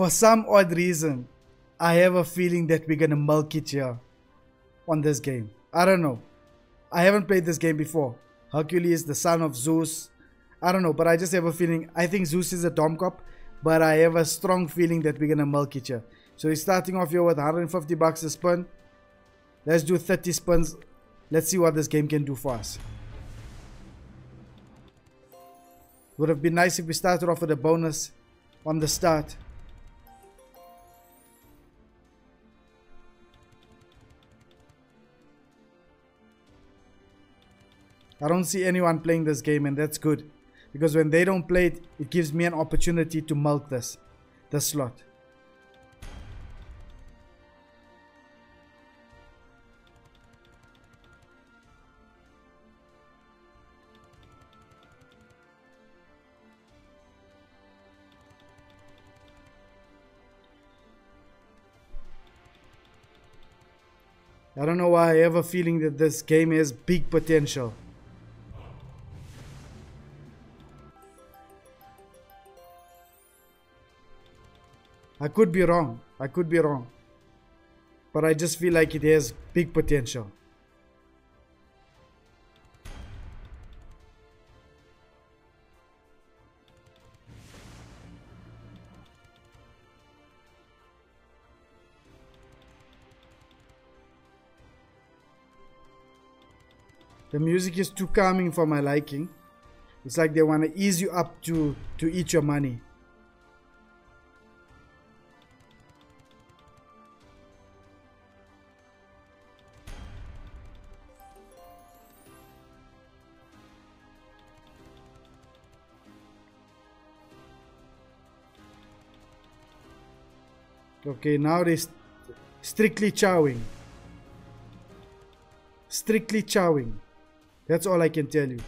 For some odd reason, I have a feeling that we're gonna milk it here on this game. I don't know. I haven't played this game before. Hercules, the son of Zeus. I don't know, but I just have a feeling. I think Zeus is a Dom cop, but I have a strong feeling that we're gonna milk it here. So he's starting off here with 150 bucks a spin. Let's do 30 spins. Let's see what this game can do for us. Would have been nice if we started off with a bonus on the start. I don't see anyone playing this game and that's good. Because when they don't play it, it gives me an opportunity to milk this, this slot. I don't know why I have a feeling that this game has big potential. I could be wrong. I could be wrong. But I just feel like it has big potential. The music is too calming for my liking. It's like they want to ease you up to, to eat your money. Okay, now they st strictly chowing. Strictly chowing. That's all I can tell you.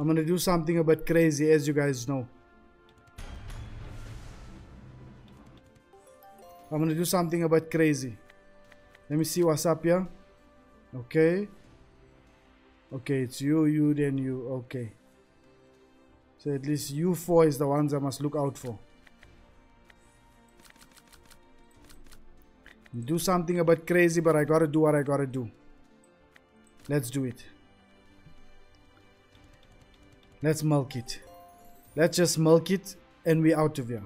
I'm gonna do something a bit crazy as you guys know. I'm gonna do something a bit crazy. Let me see what's up here. Okay. Okay, it's you, you, then you. Okay. So at least you four is the ones I must look out for. Do something a bit crazy, but I gotta do what I gotta do. Let's do it. Let's milk it. Let's just milk it and we out of here.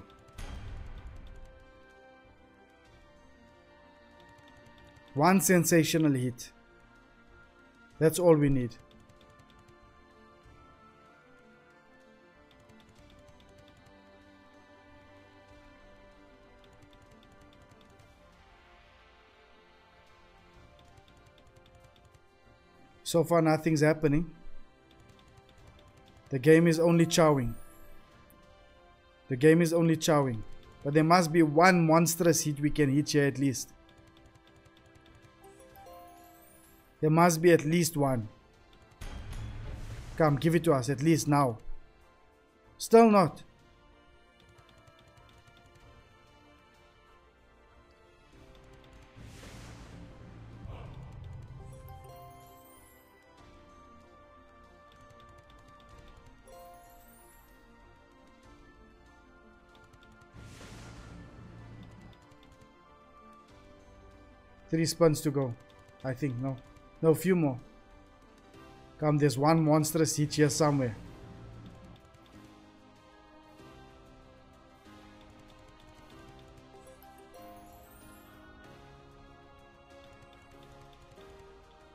One sensational hit. That's all we need. So far nothing's happening. The game is only chowing. The game is only chowing. But there must be one monstrous hit we can hit here at least. There must be at least one. Come, give it to us at least now. Still not. Three spins to go. I think, no. No, few more. Come, there's one monstrous hit here somewhere.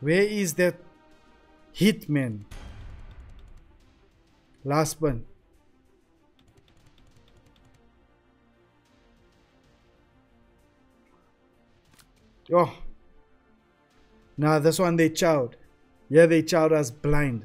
Where is that hitman? Last one. Oh. Now this one they chowed. Yeah, they chowed us blind.